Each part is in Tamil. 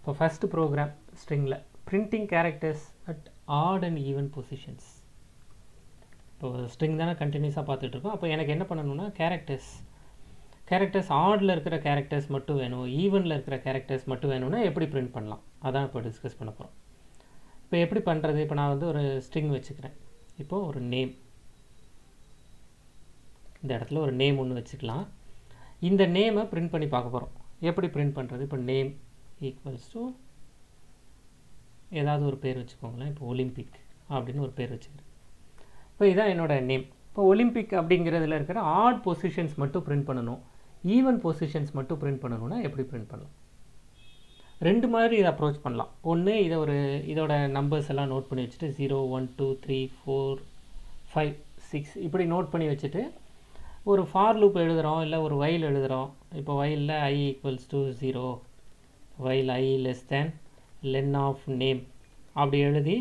இப்போ first program ஸ்ட்ரிங்கில் printing characters at odd and even positions இப்போ ஸ்ட்ரிங் தானே கண்டினியூஸாக பார்த்துட்ருக்கோம் அப்போ எனக்கு என்ன பண்ணணும்னா கேரக்டர்ஸ் கேரக்டர்ஸ் ஆடில் இருக்கிற கேரக்டர்ஸ் மட்டும் வேணும். ஈவனில் இருக்கிற கேரக்டர்ஸ் மட்டும் வேணும்னா எப்படி பிரிண்ட் பண்ணலாம்? அதான் இப்போ டிஸ்கஸ் பண்ண போகிறோம் இப்போ எப்படி பண்ணுறது இப்போ நான் வந்து ஒரு ஸ்ட்ரிங் வச்சுக்கிறேன். இப்போது ஒரு நேம் இந்த இடத்துல ஒரு நேம் ஒன்று வச்சுக்கலாம். இந்த நேமை பிரிண்ட் பண்ணி பார்க்க போகிறோம் எப்படி பிரிண்ட் பண்ணுறது இப்போ நேம் ஈக்குவல்ஸ் டு ஏதாவது ஒரு பேர் வச்சுக்கோங்களேன். இப்போ ஒலிம்பிக் அப்படின்னு ஒரு பேர் வச்சுக்கிறேன். இப்போ இதான் என்னோடய நேம் இப்போ ஒலிம்பிக் அப்படிங்கிறதுல இருக்கிற ஆட் பொசிஷன்ஸ் மட்டும் பிரிண்ட் பண்ணணும். ஈவன் பொசிஷன்ஸ் மட்டும் பிரிண்ட் பண்ணணும்னா எப்படி பிரிண்ட் பண்ணலாம்? ரெண்டு மாதிரி இதை அப்ரோச் பண்ணலாம். ஒன்று இதை ஒரு இதோட நம்பர்ஸ் எல்லாம் நோட் பண்ணி வச்சுட்டு zero one two three four five six இப்படி நோட் பண்ணி வச்சுட்டு ஒரு ஃபார் லூப் எழுதுகிறோம் இல்லை ஒரு வயல் எழுதுகிறோம் இப்போ வயலில் i equals to zero while i less than len of name அப்படி எழுதி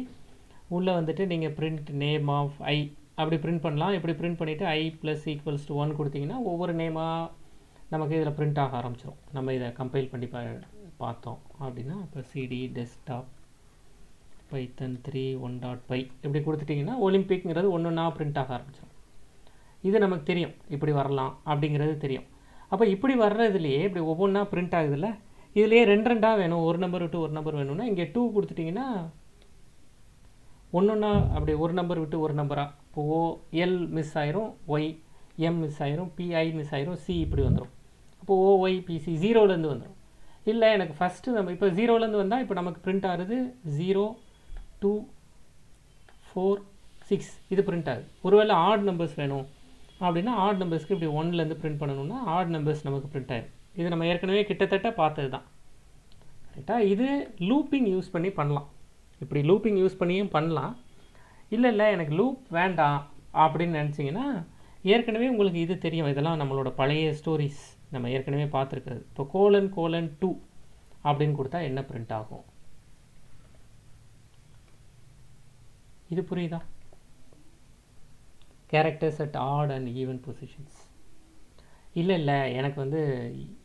உள்ளே வந்துட்டு நீங்கள் பிரிண்ட் நேம் ஆஃப் ஐ அப்படி பிரிண்ட் பண்ணலாம். இப்படி பிரிண்ட் பண்ணிவிட்டு I plus equals to one கொடுத்தீங்கன்னா ஒவ்வொரு நேமாக நமக்கு இதில் பிரிண்ட் ஆக ஆரம்பிச்சிடும் நம்ம இதை கம்பைல் பண்ணி பா பார்த்தோம் அப்படின்னா இப்போ CD desktop Python three one dot py இப்படி கொடுத்துட்டிங்கன்னா ஒலிம்பிக்ங்கிறது ஒன்று ஒன்றா பிரிண்ட் ஆக ஆரம்பிச்சிடும் இது நமக்கு தெரியும். இப்படி வரலாம் அப்படிங்கிறது தெரியும். அப்போ இப்படி வர்றதுலையே இப்படி ஒவ்வொன்றா பிரிண்ட் ஆகுதுல்ல? இதுலேயே ரெண்டு ரெண்டாக வேணும். ஒரு நம்பர் விட்டு ஒரு நம்பர் வேணும்னா இங்கே டூ கொடுத்துட்டிங்கன்னா ஒன்று ஒன்றா அப்படி ஒரு நம்பர் விட்டு ஒரு நம்பராக இப்போ ஓ எல் மிஸ் ஆயிரும் ஒய் எம் மிஸ் ஆயிரும் பிஐ மிஸ் ஆயிரும் சி இப்படி வந்துடும் அப்போ ஓஒய் பிசி ஜீரோலேருந்து வந்துடும் இல்லை எனக்கு ஃபஸ்ட்டு நம்ம இப்போ ஜீரோலேருந்து வந்தால் இப்போ நமக்கு பிரிண்ட் ஆகுது ஜீரோ டூ ஃபோர் சிக்ஸ் இது பிரிண்ட் ஆகுது. ஒருவேளை ஆட் நம்பர்ஸ் வேணும். அப்படின்னா ஆட் நம்பர்ஸ்க்கு இப்படி ஒன்லேருந்து பிரிண்ட் பண்ணணும்னா ஆட் நம்பர்ஸ் நமக்கு பிரிண்ட் ஆயிடும் இது நம்ம ஏற்கனவே கிட்டத்தட்ட பார்த்தது தான் ரைட்டாக இது லூப்பிங் யூஸ் பண்ணி பண்ணலாம். இப்படி லூப்பிங் யூஸ் பண்ணியும் பண்ணலாம். இல்லை இல்லை எனக்கு லூப் வேண்டாம் அப்படின்னு நினச்சிங்கன்னா ஏற்கனவே உங்களுக்கு இது தெரியும். இதெல்லாம் நம்மளோட பழைய ஸ்டோரிஸ் நம்ம ஏற்கனவே பார்த்துருக்குறது. இப்போ கோலன் கோலன் டூ அப்படின்னு கொடுத்தா என்ன பிரிண்ட் ஆகும்? இது புரியுதா? Characters at odd and even positions இல்லை இல்லை. எனக்கு வந்து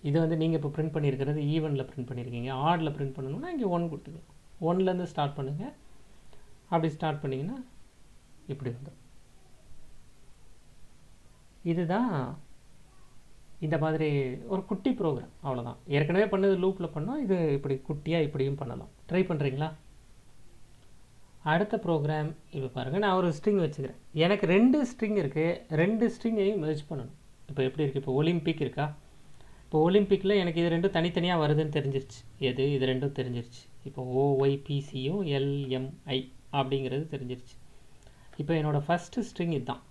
இது வந்து நீங்கள் இப்போ பிரிண்ட் பண்ணியிருக்கிறது ஈவனில் e பிரிண்ட் பண்ணியிருக்கீங்க ஆடில் ப்ரிண்ட் பண்ணணும்னா இங்கே ஒன் கொடுத்துக்கலாம் ஒன்லேருந்து ஸ்டார்ட் பண்ணுங்கள் அப்படி ஸ்டார்ட் பண்ணிங்கன்னா இப்படி வந்துடும் இதுதான் இந்த மாதிரி ஒரு குட்டி ப்ரோக்ராம் அவ்வளோதான் ஏற்கனவே பண்ணது லூப்பில் பண்ணோம். இது இப்படி குட்டியாக இப்படியும் பண்ணலாம். ட்ரை பண்ணுறீங்களா அடுத்த ப்ரோக்ராம் இப்போ பாருங்கள் நான் ஒரு ஸ்ட்ரிங் வச்சுக்கிறேன். எனக்கு ரெண்டு ஸ்ட்ரிங் இருக்குது ரெண்டு ஸ்ட்ரிங்கையும் மெர்ஜ் பண்ணணும். இப்போ எப்படி இருக்குது இப்போ ஒலிம்பிக் இருக்கா? இப்போ ஒலிம்பிக்கில் எனக்கு இது ரெண்டும் தனித்தனியாக வருதுன்னு தெரிஞ்சிருச்சு. எது? இது ரெண்டும் தெரிஞ்சிருச்சு. இப்போ ஓஒய்பிசியும் எல்எம்ஐ அப்படிங்கிறது தெரிஞ்சிருச்சு. இப்போ என்னோடய ஃபஸ்ட்டு ஸ்ட்ரிங் இதுதான்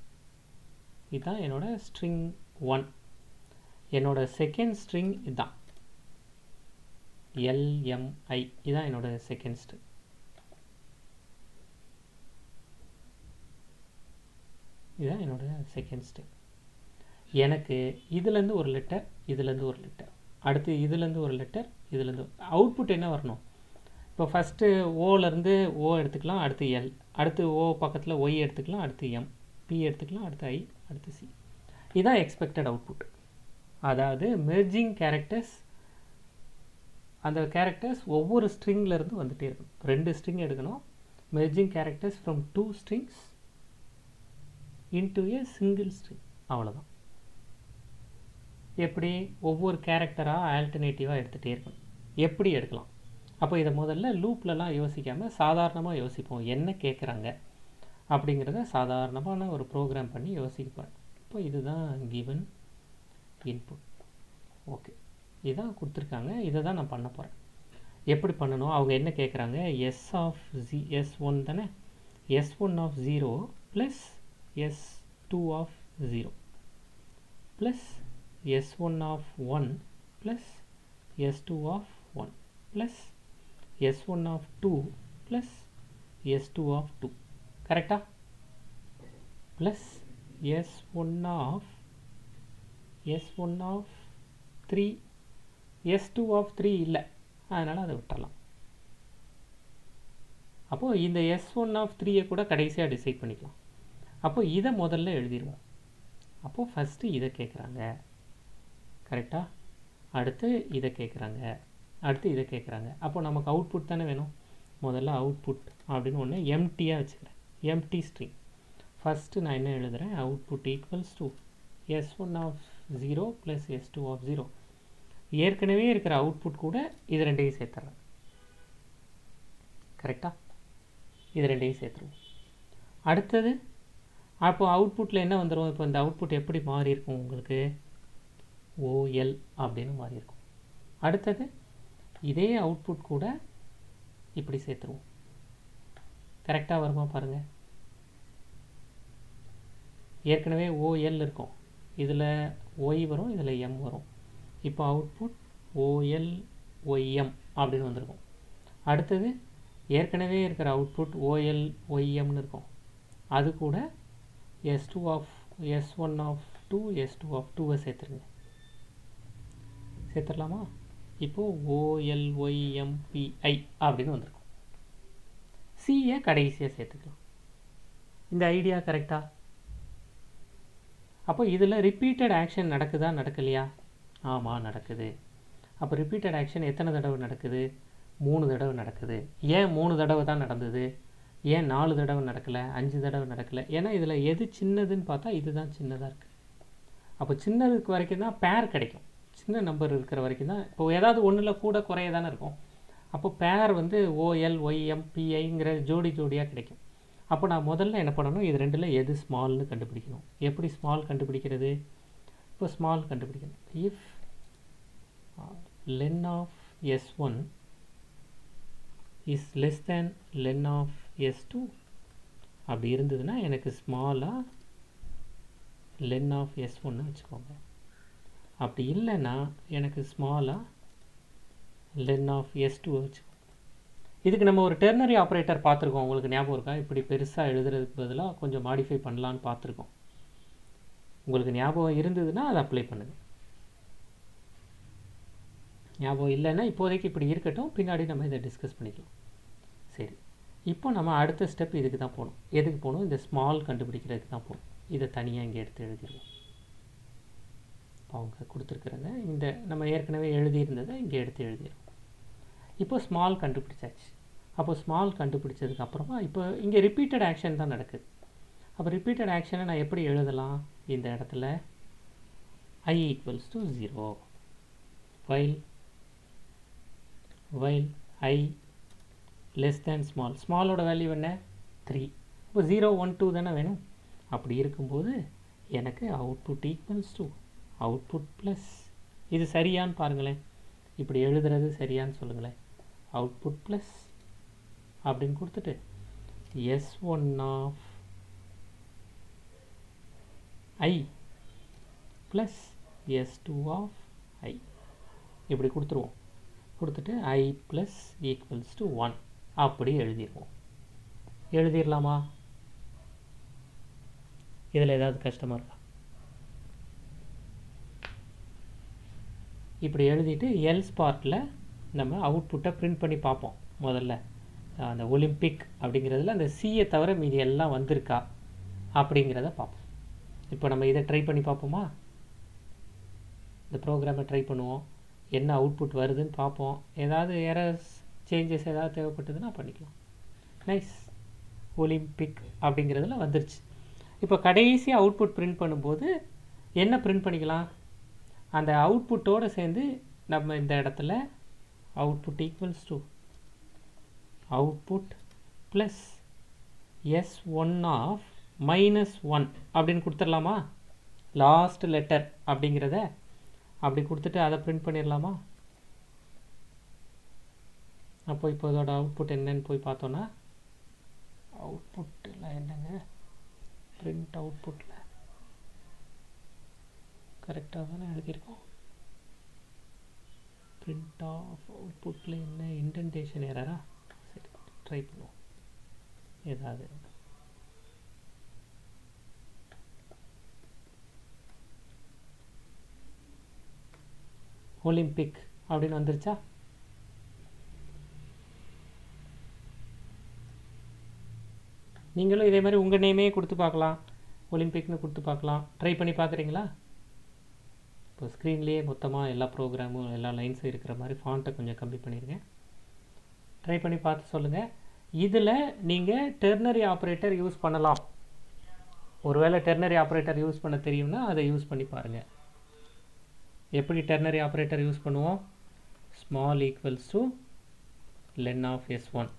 இதுதான் என்னோடய ஸ்ட்ரிங் ஒன் என்னோடய செகண்ட் ஸ்ட்ரிங் இதுதான் எல்எம்ஐ இதுதான் என்னோடய செகண்ட் ஸ்ட்ரிங் இதுதான் என்னோடய செகண்ட் ஸ்டெப் எனக்கு இதுலேருந்து ஒரு லெட்டர் இதுலேருந்து ஒரு லெட்டர் அடுத்து இதுலேருந்து ஒரு லெட்டர் இதுலேருந்து அவுட்புட் என்ன வரணும்? இப்போ ஃபஸ்ட்டு ஓலேருந்து ஓ எடுத்துக்கலாம் அடுத்து எல் அடுத்து ஓ பக்கத்தில் ஒய் எடுத்துக்கலாம் அடுத்து எம் பி எடுத்துக்கலாம் அடுத்து ஐ அடுத்து சி இதுதான் எக்ஸ்பெக்டட் அவுட்புட் அதாவது மெர்ஜிங் கேரக்டர்ஸ் அந்த கேரக்டர்ஸ் ஒவ்வொரு ஸ்ட்ரிங்லேருந்து வந்துகிட்டே இருக்கும் ரெண்டு ஸ்ட்ரிங் எடுக்கணும். Merging characters from two strings into a single string அவ்வளோதான் எப்படி ஒவ்வொரு கேரக்டராக ஆல்டர்னேட்டிவாக எடுத்துகிட்டே இருக்கணும். எப்படி எடுக்கலாம்? அப்போ இதை முதல்ல லூப்லலாம் யோசிக்காமல் சாதாரணமாக யோசிப்போம். என்ன கேட்குறாங்க அப்படிங்கிறத சாதாரணமான ஒரு ப்ரோக்ராம் பண்ணி யோசிப்பேன் இப்போ இதுதான் கிவன் இன்புட் ஓகே இதுதான் கொடுத்துருக்காங்க. இதை தான் நான் பண்ண போகிறேன் எப்படி பண்ணணும்? அவங்க என்ன கேட்குறாங்க S of G S one தானே? S one of zero plus S two of zero plus S one of one plus S two of one plus S one of two plus S two of two கரெக்டா plus S one of S one of three S two of three இல்லை. அதனால் அதை விட்டலாம் அப்போது இந்த எஸ் ஒன் ஆஃப் த்ரீயை கூட கடைசியாக டிசைட் பண்ணிக்கலாம். அப்போது இதை முதல்ல எழுதிடுவோம் அப்போது ஃபஸ்ட்டு இதை கேட்குறாங்க கரெக்டாக அடுத்து இதை கேட்குறாங்க அடுத்து இதை கேட்குறாங்க அப்போ நமக்கு அவுட்புட் தானே வேணும்? முதல்ல அவுட்புட் அப்படின்னு ஒன்று எம்டியாக வச்சுக்கிறேன். எம்டி ஸ்ட்ரிங் ஃபஸ்ட்டு நான் என்ன எழுதுகிறேன் output equals to S one of zero plus S two of zero ஏற்கனவே இருக்கிற அவுட்புட் கூட இது ரெண்டையும் சேர்த்துறேன். கரெக்டாக இது ரெண்டையும் சேர்த்துருவோம். அடுத்தது அப்போ அவுட்புட்டில் என்ன வந்துடும் இப்போ இந்த அவுட்புட் எப்படி மாறி இருக்கும் உங்களுக்கு? ஓஎல் அப்படின்னு மாறி இருக்கும் அடுத்தது இதே அவுட்புட் கூட இப்படி சேர்த்துருவோம். கரெக்டாக வருமா பாருங்கள் ஏற்கனவே ஓஎல் இருக்கும். இதில் ஒய் வரும் இதில் எம் வரும். இப்போ அவுட்புட் ஓஎல் ஒய்எம் அப்படின்னு வந்திருக்கும். அடுத்தது ஏற்கனவே இருக்கிற அவுட்புட் ஓஎல் ஒய்எம்னு இருக்கும். அது கூட S two of S one of two S two of டூவை சேர்த்துருங்க. சேர்த்துடலாமா? இப்போது ஓஎல்ஒய்எம்பிஐ அப்படின்னு வந்திருக்கும். சிஏ கடைசியாக சேர்த்துக்கலாம். இந்த ஐடியா கரெக்டாக அப்போ இதில் ரிப்பீட்டட் ஆக்ஷன் நடக்குதா நடக்கலையா? ஆமாம் நடக்குது. அப்போ ரிப்பீட்டட் ஆக்ஷன் எத்தனை தடவை நடக்குது? மூணு தடவை நடக்குது. ஏன் மூணு தடவை தான் நடந்தது? ஏன் நாலு தடவை நடக்கலை? அஞ்சு தடவை நடக்கலை? ஏன்னா இதில் எது சின்னதுன்னு பார்த்தா இதுதான் சின்னதாக இருக்குது அப்போ சின்னதுக்கு வரைக்கும் தான் பேர் கிடைக்கும். சின்ன நம்பர் இருக்கிற வரைக்கும் தான். இப்போ ஏதாவது ஒன்றில் கூட குறைய தானே இருக்கும். அப்போ பேர் வந்து ஓஎல் ஒய்எம் பிஐங்கிற ஜோடி ஜோடியாக கிடைக்கும். அப்போ நான் முதல்ல என்ன பண்ணணும்? இது ரெண்டில் எது ஸ்மால்னு கண்டுபிடிக்கணும். எப்படி ஸ்மால் கண்டுபிடிக்கிறது? இப்போ ஸ்மால் கண்டுபிடிக்கணும். If len of S one is less than len of S two அப்படி இருந்ததுன்னா எனக்கு ஸ்மாலாக லென் ஆஃப் எஸ் ஒன்று வச்சுக்கோங்க. அப்படி இல்லைன்னா எனக்கு ஸ்மாலாக லென் ஆஃப் எஸ் டூ வச்சுக்கோங்க இதுக்கு நம்ம ஒரு டெர்னரி ஆப்ரேட்டர் பார்த்துருக்கோம். உங்களுக்கு ஞாபகம் இருக்கா? இப்படி பெருசாக எழுதுறதுக்கு பதிலாக கொஞ்சம் மாடிஃபை பண்ணலான்னு பார்த்துருக்கோம். உங்களுக்கு ஞாபகம் இருந்ததுன்னா அதை அப்ளை பண்ணுங்கள் ஞாபகம் இல்லைன்னா இப்போதைக்கு இப்படி இருக்கட்டும். பின்னாடி நம்ம இதை டிஸ்கஸ் பண்ணிக்கலாம். சரி. இப்போ நம்ம அடுத்த ஸ்டெப் இதுக்கு தான் போகணும். எதுக்கு போகணும்? இந்த ஸ்மால் கண்டுபிடிக்கிறதுக்கு தான் போகணும். இதை தனியாக இங்கே எடுத்து எழுதிடுவோம் அவங்க கொடுத்துருக்கிறத இந்த நம்ம ஏற்கனவே எழுதியிருந்ததை இங்கே எடுத்து எழுதிடும் இப்போ ஸ்மால் கண்டுபிடிச்சாச்சு. அப்போ ஸ்மால் கண்டுபிடிச்சதுக்கப்புறமா இப்போ இங்கே ரிப்பீட்டட் ஆக்ஷன் தான் நடக்குது. அப்போ ரிப்பீட்டட் ஆக்ஷனை நான் எப்படி எழுதலாம்? இந்த இடத்துல I equals to zero while while I less than small ஸ்மாலோட value என்ன? த்ரீ இப்போ ஜீரோ ஒன் டூ தானே வேணும்? அப்படி இருக்கும்போது எனக்கு output equals to output plus இது சரியான்னு பாருங்களேன். இப்படி எழுதுறது சரியான்னு சொல்லுங்களேன். அவுட்புட் ப்ளஸ் அப்படின்னு கொடுத்துட்டு S one of I plus S two of I இப்படி கொடுத்துருவோம். கொடுத்துட்டு I plus equals to one அப்படி எழுதிடுவோம் எழுதிடலாமா இதில் ஏதாவது கஷ்டமாக இருக்கா இப்படி எழுதிட்டு எல்ஸ் பார்ட்டில் நம்ம அவுட்புட்டை பிரிண்ட் பண்ணி பார்ப்போம். முதல்ல அந்த ஒலிம்பிக் அப்படிங்கிறதுல அந்த சியை தவிர மீதி எல்லாம் வந்திருக்கா அப்படிங்கிறத பார்ப்போம். இப்போ நம்ம இதை ட்ரை பண்ணி பார்ப்போமா? இந்த ப்ரோக்ராமை ட்ரை பண்ணுவோம். என்ன அவுட்புட் வருதுன்னு பார்ப்போம். ஏதாவது எரர்ஸ் சேஞ்சஸ் ஏதாவது தேவைப்பட்டதுன்னா பண்ணிக்கலாம். நைஸ் ஒலிம்பிக் அப்படிங்கிறதுல வந்துருச்சு. இப்போ கடைசி அவுட்புட் பிரிண்ட் பண்ணும்போது என்ன பிரிண்ட் பண்ணிக்கலாம்? அந்த அவுட்புட்டோடு சேர்ந்து நம்ம இந்த இடத்துல output equals to output plus S one of minus one அப்படின்னு கொடுத்துடலாமா? லாஸ்ட் லெட்டர் அப்படிங்கிறத அப்படி கொடுத்துட்டு அதை பிரிண்ட் பண்ணிடலாமா? அப்போ இப்போ இதோட அவுட்புட் என்னன்னு போய் பார்த்தோன்னா அவுட்புட்டில் என்னங்க? பிரிண்ட் அவுட்புட்டில் கரெக்டாக தானே எழுதியிருக்கோம். பிரிண்ட் ஆஃப் அவுட்புட்டில் என்ன இன்டென்டேஷன் எரரா சரி ட்ரை பண்ணுவோம். ஏதாவது. ஒலிம்பிக் அப்படின்னு வந்துருச்சா? நீங்களும் இதே மாதிரி உங்கள் நேமே கொடுத்து பார்க்கலாம். ஒலிம்பிக்னு கொடுத்து பார்க்கலாம். ட்ரை பண்ணி பார்க்குறீங்களா? இப்போ ஸ்க்ரீன்லேயே மொத்தமாக எல்லா ப்ரோக்ராமும் எல்லா லைன்ஸும் இருக்கிற மாதிரி ஃபாண்ட்டை கொஞ்சம் கம்மி பண்ணியிருக்கேன் ட்ரை பண்ணி பார்த்து சொல்லுங்கள் இதில் நீங்கள் டெர்னரி ஆப்ரேட்டர் யூஸ் பண்ணலாம். ஒருவேளை டெர்னரி ஆப்ரேட்டர் யூஸ் பண்ண தெரியும்னா அதை யூஸ் பண்ணி பாருங்கள் எப்படி டெர்னரி ஆப்ரேட்டர் யூஸ் பண்ணுவோம்? Small equals to len of S one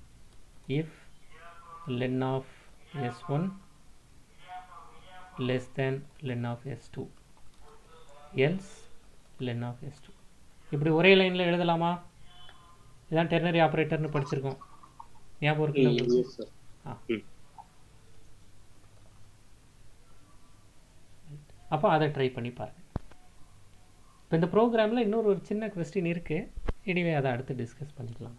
if len of S one less than len of s2 else len of s2 இப்படி ஒரே லைனில் எழுதலாமா? இதான் டெர்னரி ஆப்ரேட்டர்னு படிச்சிருக்கோம். ஞாபகம் இருக்குல்ல? எஸ் ஆ. அப்போ அதை ட்ரை பண்ணி பாருங்க. இப்போ இந்த ப்ரோக்ராமில் இன்னொரு ஒரு சின்ன கொஸ்டின் இருக்குது எனிவே அதை அடுத்து டிஸ்கஸ் பண்ணிக்கலாம்.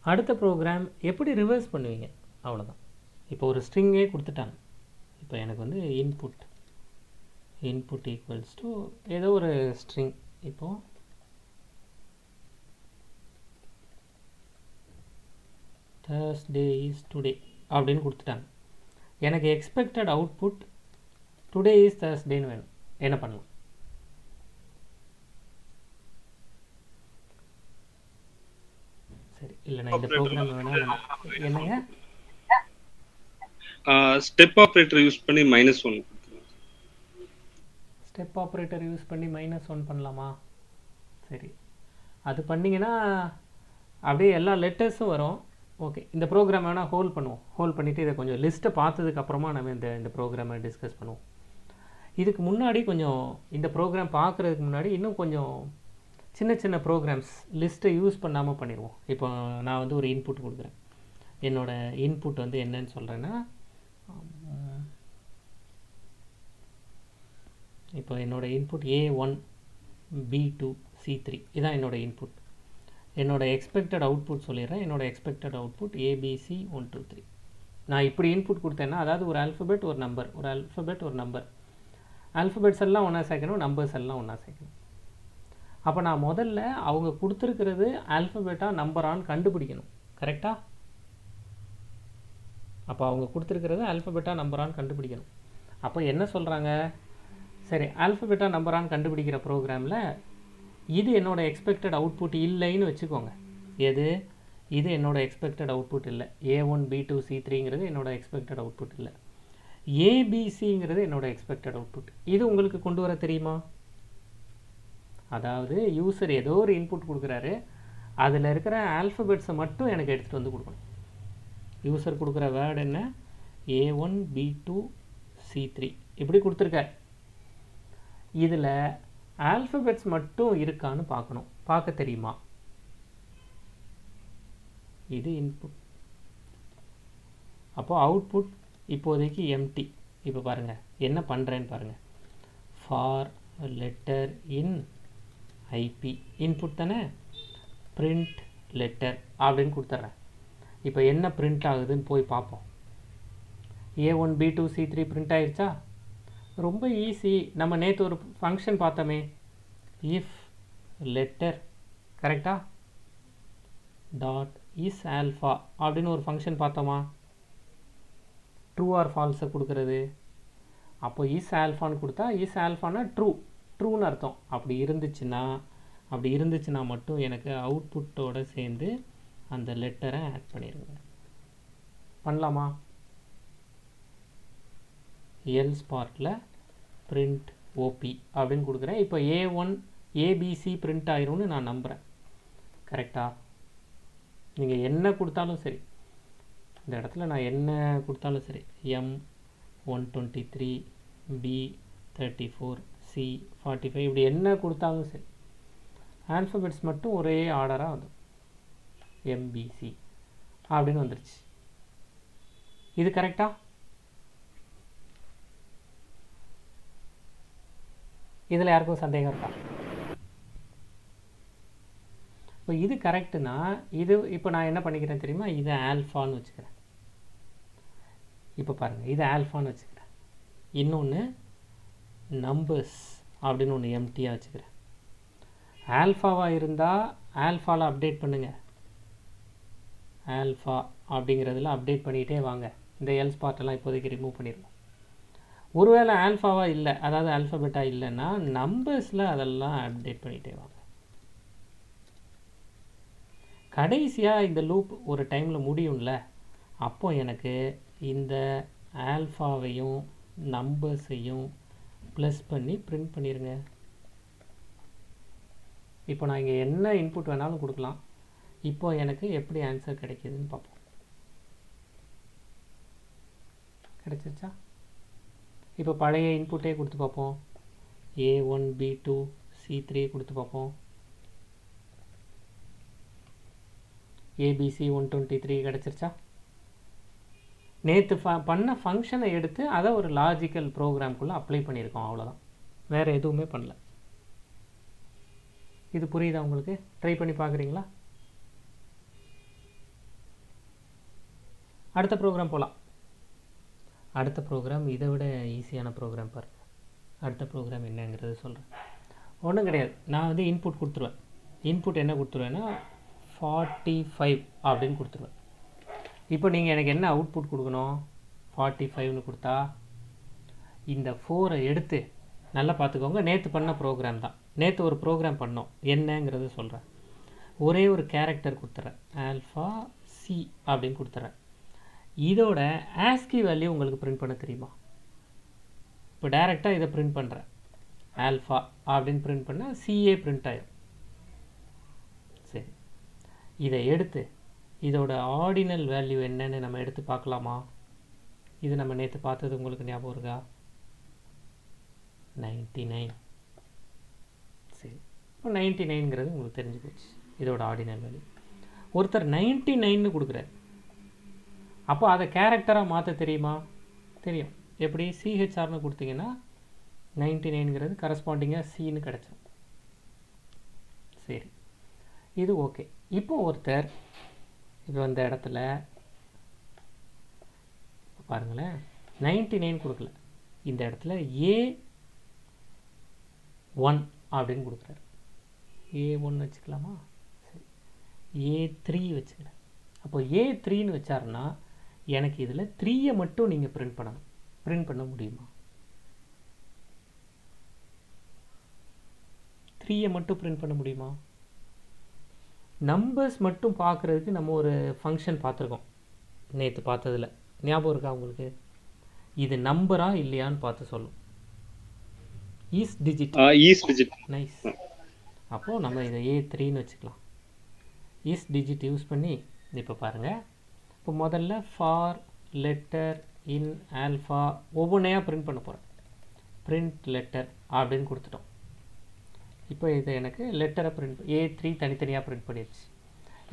அடுத்த ப்ரோக்ராம் எப்படி ரிவர்ஸ் பண்ணுவீங்க? அவ்வளோதான் இப்போ ஒரு ஸ்ட்ரிங்கே கொடுத்துட்டாங்க. இப்போ எனக்கு வந்து இன்புட் இன்புட் ஈக்குவல்ஸ் டு ஏதோ ஒரு ஸ்ட்ரிங் இப்போது Thursday is today அப்படின்னு கொடுத்துட்டாங்க. எனக்கு எக்ஸ்பெக்டட் அவுட்புட் டுடே இஸ் Thursdayன்னு வேணும். என்ன பண்ணலாம்? சரி இல்லை நான் இந்த ப்ரோக்ராம் வேணா நம்ம- என்னங்க? ஸ்டெப் ஆப்ரேட்டர் யூஸ் பண்ணி minus one step operator use பண்ணி மைனஸ் ஒன் பண்ணலாமா? சரி. அது பண்ணிங்கன்னா அப்படியே எல்லா லெட்டர்ஸும் வரும். ஓகே இந்த ப்ரோக்ராம் வேணால் ஹோல்ட் பண்ணுவோம். ஹோல்ட் பண்ணிவிட்டு இதை கொஞ்சம் லிஸ்ட்டை பார்த்ததுக்கப்புறமா நம்ம இந்த இந்த ப்ரோக்ராமை டிஸ்கஸ் பண்ணுவோம். இதுக்கு முன்னாடி கொஞ்சம் இந்த ப்ரோக்ராம் பார்க்குறதுக்கு முன்னாடி இன்னும் கொஞ்சம் சின்ன சின்ன ப்ரோக்ராம்ஸ் லிஸ்ட்டை யூஸ் பண்ணாமல் பண்ணிடுவோம். இப்போ நான் வந்து ஒரு இன்புட் கொடுக்குறேன். என்னோடய இன்புட் வந்து என்னன்னு சொல்கிறேன்னா இப்போ என்னோடய input A one B two C three இதான் என்னோடய இன்புட் என்னோடய எக்ஸ்பெக்டட் அவுட்புட் சொல்லிடுறேன். என்னோடய expected output A B C one two three நான் இப்படி இன்புட் கொடுத்தேன்னா அதாவது ஒரு ஆல்ஃபபெட் ஒரு நம்பர் ஒரு ஆல்ஃபபெட் ஒரு நம்பர் ஆல்ஃபபெட்ஸ் எல்லாம் ஒன்றா சேர்க்கணும் நம்பர்ஸ் எல்லாம் ஒன்றா சேர்க்கணும். அப்போ நான் முதல்ல அவங்க கொடுத்துருக்கிறது ஆல்ஃபபெட்டா நம்பரான்னு கண்டுபிடிக்கணும். கரெக்டாக அப்போ அவங்க கொடுத்துருக்கிறது ஆல்ஃபபெட்டா நம்பரான்னு கண்டுபிடிக்கணும். அப்போ என்ன சொல்கிறாங்க சரி ஆல்ஃபபெட்டா நம்பரான்னு கண்டுபிடிக்கிற ப்ரோக்ராமில் இது என்னோட எக்ஸ்பெக்டட் அவுட்புட் இல்லைன்னு வச்சுக்கோங்க. எது? இது என்னோட எக்ஸ்பெக்டட் அவுட்புட் இல்லை. A one B two C த்ரீங்கிறது என்னோட எக்ஸ்பெக்டட் அவுட்புட் இல்லை. ஏபிசிங்கிறது என்னோட எக்ஸ்பெக்டட் அவுட்புட் இது உங்களுக்கு கொண்டு வர தெரியுமா? அதாவது யூசர் ஏதோ ஒரு இன்புட் கொடுக்குறாரு. அதில் இருக்கிற ஆல்ஃபபெட்ஸை மட்டும் எனக்கு எடுத்துகிட்டு வந்து கொடுக்கணும். யூசர் கொடுக்குற வேர்டு என்ன? A one B two C three இப்படி கொடுத்துருக்காரு. இதில் ஆல்ஃபபெட்ஸ் மட்டும் இருக்கான்னு பார்க்கணும். பார்க்க தெரியுமா? இது இன்புட் அப்போ அவுட்புட் இப்போதைக்கு எம்டி இப்போ பாருங்கள் என்ன பண்ணுறேன்னு பாருங்கள் for letter in IP input தானே? பிரிண்ட் லெட்டர் அப்படின்னு கொடுத்துட்றேன் இப்போ என்ன பிரிண்ட் ஆகுதுன்னு போய் பார்ப்போம். A one B two C three print ஆயிடுச்சா ரொம்ப ஈஸி நம்ம நேற்று ஒரு ஃபங்க்ஷன் பார்த்தோமே. இஃப் லெட்டர் கரெக்டா டாட் இஸ் ஆல்ஃபா அப்படின்னு ஒரு ஃபங்க்ஷன் பார்த்தோமா? ட்ரூ ஆர் ஃபால்ஸை கொடுக்குறது. அப்போ இஸ் ஆல்ஃபான்னு கொடுத்தா இஸ் ஆல்ஃபானா ட்ரூ ட்ரூன்னு அர்த்தம். அப்படி இருந்துச்சுன்னா அப்படி இருந்துச்சுன்னா மட்டும் எனக்கு அவுட்புட்டோடு சேர்ந்து அந்த லெட்டரை ஆட் பண்ணிடுங்க பண்ணலாமா? எல்ஸ் பார்ட்டில் பிரிண்ட் ஓபி அப்படின்னு கொடுக்குறேன். இப்போ ஏ ஒன் ஏபிசி பிரிண்ட் ஆயிரும்னு நான் நம்புகிறேன் கரெக்டாக நீங்கள் என்ன கொடுத்தாலும் சரி. இந்த இடத்துல நான் என்ன கொடுத்தாலும் சரி. M one twenty three B thirty four C forty five இப்படி என்ன கொடுத்தாலும் சரி. ஆல்ஃபபெட்ஸ் மட்டும் ஒரே ஆர்டராக வந்துடும் எம்பிசி அப்படின்னு வந்துருச்சு. இது கரெக்டாக இதில் யாருக்கும் சந்தேகம் இருக்கா? இப்போ இது கரெக்டுனா இது இப்போ நான் என்ன பண்ணிக்கிறேன் தெரியுமா? இது ஆல்ஃபான்னு வச்சுக்கிறேன். இப்போ பாருங்கள் இது ஆல்ஃபான்னு வச்சுக்கிறேன். இன்னொன்று நம்பர்ஸ் அப்படின்னு ஒன்று எம்டியாக வச்சுக்கிறேன். ஆல்ஃபாவாக இருந்தால் ஆல்ஃபாவில் அப்டேட் பண்ணுங்கள் ஆல்ஃபா அப்படிங்கிறதுல அப்டேட் பண்ணிகிட்டே வாங்க. இந்த எல்ஸ் பார்ட்டெல்லாம் இப்போதைக்கு ரிமூவ் பண்ணிடுவோம் ஒருவேளை ஆல்ஃபாவாக இல்லை அதாவது ஆல்ஃபபெட்டா இல்லைன்னா நம்பர்ஸில் அதெல்லாம் அப்டேட் பண்ணிகிட்டே வாங்க. கடைசியாக இந்த லூப் ஒரு டைமில் முடியும்ல அப்போ எனக்கு இந்த ஆல்ஃபாவையும் நம்பர்ஸையும் ப்ளஸ் பண்ணி பிரிண்ட் பண்ணிடுங்க இப்போ நான் இங்கே என்ன இன்புட் வேணாலும் கொடுக்கலாம். இப்போ எனக்கு எப்படி ஆன்சர் கிடைக்கிதுன்னு பார்ப்போம். கிடைச்சிருச்சா? இப்போ பழைய இன்புட்டே கொடுத்து பார்ப்போம். A one b two c three கொடுத்து பார்ப்போம். ஏபிசி ஒன் டுவெண்ட்டி த்ரீ கிடச்சிருச்சா? நேற்று ஃப பண்ண ஃபங்க்ஷனை எடுத்து அதை ஒரு லாஜிக்கல் ப்ரோக்ராம்குள்ளே அப்ளை பண்ணியிருக்கோம் அவ்வளோதான் வேறு எதுவுமே பண்ணல. இது புரியுதா உங்களுக்கு? ட்ரை பண்ணி பார்க்குறீங்களா? அடுத்த ப்ரோக்ராம் போகலாம் அடுத்த ப்ரோக்ராம் இதை விட ஈஸியான ப்ரோக்ராம் பாருங்கள் அடுத்த ப்ரோக்ராம் என்னங்கிறது சொல்கிறேன் ஒன்றும் கிடையாது. நான் வந்து இன்புட் கொடுத்துருவேன். இன்புட் என்ன கொடுத்துருவேன்னா ஃபார்ட்டி ஃபைவ் அப்படின்னு கொடுத்துருவேன். இப்போ நீங்கள் எனக்கு என்ன அவுட்புட் கொடுக்கணும்? ஃபார்ட்டி ஃபைவ்னு கொடுத்தா இந்த ஃபோரை எடுத்து நல்லா பார்த்துக்கோங்க. நேற்று பண்ண ப்ரோக்ராம் தான். நேற்று ஒரு ப்ரோக்ராம் பண்ணோம். என்னங்கிறது சொல்கிறேன் ஒரே ஒரு கேரக்டர் கொடுத்துட்றேன் ஆல்ஃபா சி அப்படின்னு கொடுத்துட்றேன் இதோட ஆஸ்கி வேல்யூ உங்களுக்கு பிரிண்ட் பண்ண தெரியுமா? இப்போ டைரெக்டாக இதை பிரிண்ட் பண்ணுறேன் ஆல்ஃபா அப்படின்னு பிரிண்ட் பண்ணால் சிஏ பிரிண்ட் ஆயிடும் சரி. இதை எடுத்து இதோட ஆர்டினல் வேல்யூ என்னன்னு நம்ம எடுத்து பார்க்கலாமா? இது நம்ம நேற்று பார்த்தது உங்களுக்கு ஞாபகம் இருக்கா? நைன்டி நைன் சரி. இப்போ நைன்டி நைன்ங்கிறது உங்களுக்கு தெரிஞ்சு போச்சு. இதோட ஆர்டினல் வேல்யூ ஒருத்தர் நைன்டி நைன்னு கொடுக்குறாரு. அப்போ அதை கேரக்டராக மாற்ற தெரியுமா? தெரியும். எப்படி? சிஹெச்ஆர்னு கொடுத்தீங்கன்னா நைன்டி நைன்ங்கிறது கரஸ்பாண்டிங்காக சின்னு கிடச்சோம் சரி. இது ஓகே இப்போ ஒருத்தர் இப்போ வந்த இடத்துல பாருங்களேன். நைன்டி நைன் கொடுக்கல. இந்த இடத்துல ஏ ஒன் அப்படின்னு கொடுக்குறாரு. ஏ ஒன் வச்சுக்கலாமா? சரி. ஏ த்ரீ வச்சுக்கிறேன். அப்போ ஏ த்ரீன்னு வச்சாருன்னா எனக்கு இதில் த்ரீயை மட்டும் நீங்கள் பிரிண்ட் பண்ணணும். பிரிண்ட் பண்ண முடியுமா? த்ரீயை மட்டும் பிரிண்ட் பண்ண முடியுமா? நம்பர்ஸ் மட்டும் பார்க்குறதுக்கு நம்ம ஒரு ஃபங்க்ஷன் பார்த்துருக்கோம். நேற்று பார்த்ததில். ஞாபகம் இருக்கா உங்களுக்கு? இது நம்பரா இல்லையான்னு பார்த்து சொல்லும். Is digit is digit nice அப்போது நம்ம இதை ஏ த்ரீன்னு வச்சுக்கலாம். ஈஸ் டிஜிட் யூஸ் பண்ணி இப்போ பாருங்கள் இப்போ முதல்ல ஃபார் லெட்டர் இன் ஆல்ஃபா ஒவ்வொன்றையாக பிரிண்ட் பண்ண போகிறேன் பிரிண்ட் லெட்டர் அப்படின்னு கொடுத்துட்டோம். இப்போ இது எனக்கு லெட்டரை பிரிண்ட் ஏ த்ரீ தனித்தனியாக பிரிண்ட் பண்ணிடுச்சு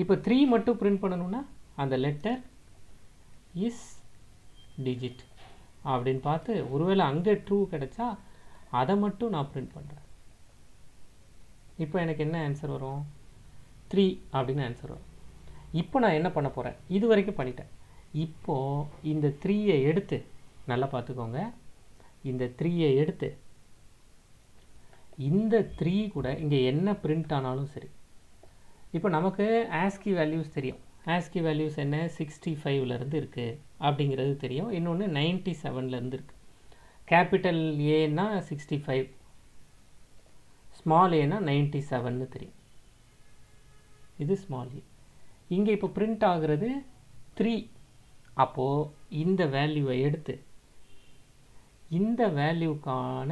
இப்போ த்ரீ மட்டும் பிரிண்ட் பண்ணணும்னா அந்த லெட்டர் இஸ் டிஜிட் அப்படின்னு பார்த்து ஒருவேளை அங்கே ட்ரூ கிடைச்சா அதை மட்டும் நான் பிரிண்ட் பண்ணுறேன் இப்போ எனக்கு என்ன ஆன்சர் வரும்? த்ரீ அப்படின்னு ஆன்சர் வரும். இப்போ நான் என்ன பண்ண போகிறேன் இது வரைக்கும் பண்ணிட்டேன். இப்போது இந்த த்ரீயை எடுத்து நல்லா பார்த்துக்கோங்க. இந்த த்ரீயை எடுத்து இந்த த்ரீ கூட இங்கே என்ன பிரிண்ட் ஆனாலும் சரி. இப்போ நமக்கு ஆஸ்கி வேல்யூஸ் தெரியும். ஆஸ்கி வேல்யூஸ் என்ன? சிக்ஸ்டி ஃபைவ்லேருந்து இருக்குது அப்படிங்கிறது தெரியும். இன்னொன்று நைன்ட்டி செவன்லேருந்து இருக்குது கேபிட்டல் ஏன்னா சிக்ஸ்டி ஃபைவ் ஸ்மால் ஏன்னா நைன்ட்டி செவன்னு தெரியும். இது ஸ்மால் ஏ இங்கே இப்போ பிரிண்ட் ஆகிறது த்ரீ அப்போது இந்த வேல்யூவை எடுத்து இந்த வேல்யூக்கான